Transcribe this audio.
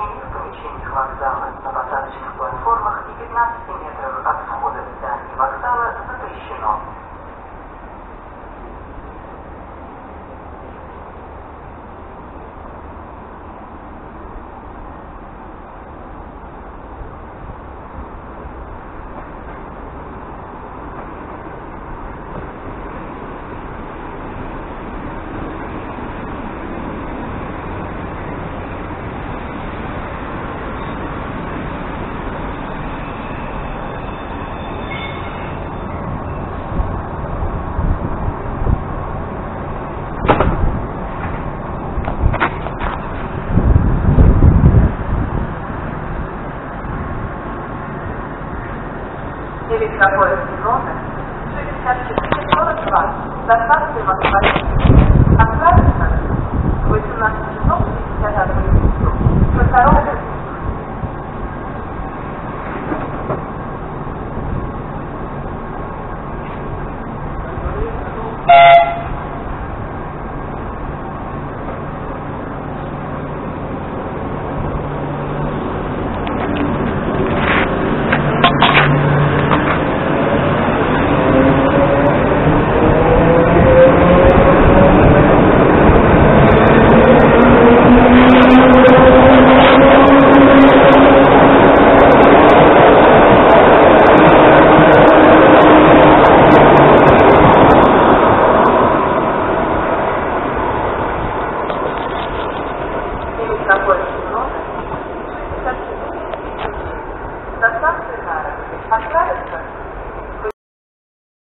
направлении, в помещениях вокзала, на посадочных платформах и 15 метров от входа в здание вокзала запрещено. Такое сезона 6442 доставки Москва